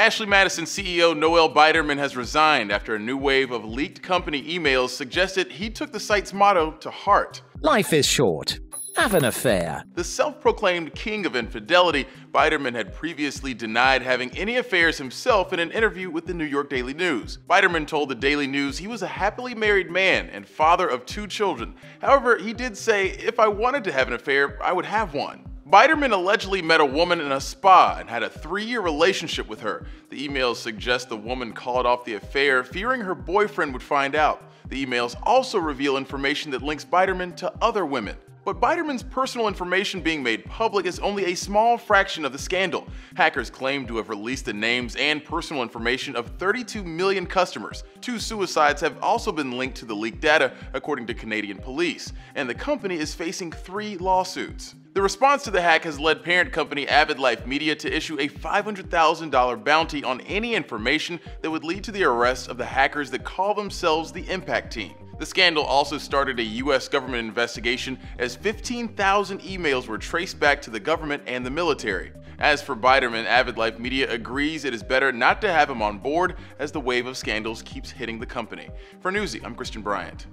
Ashley Madison CEO Noel Biderman has resigned after a new wave of leaked company emails suggested he took the site's motto to heart. Life is short. Have an affair. The self proclaimed king of infidelity, Biderman had previously denied having any affairs himself in an interview with the New York Daily News. Biderman told the Daily News he was a happily married man and father of two children. However, he did say, if I wanted to have an affair, I would have one. Biderman allegedly met a woman in a spa and had a three year relationship with her. The emails suggest the woman called off the affair, fearing her boyfriend would find out. The emails also reveal information that links Biderman to other women. But Biderman's personal information being made public is only a small fraction of the scandal. Hackers claim to have released the names and personal information of 32 million customers. Two suicides have also been linked to the leaked data, according to Canadian police, and the company is facing three lawsuits. The response to the hack has led parent company Avid Life Media to issue a $500,000 bounty on any information that would lead to the arrest of the hackers that call themselves the Impact Team. The scandal also started a US government investigation as 15,000 emails were traced back to the government and the military. As for Biderman, Avid Life Media agrees it is better not to have him on board as the wave of scandals keeps hitting the company. For Newsy, I'm Christian Bryant.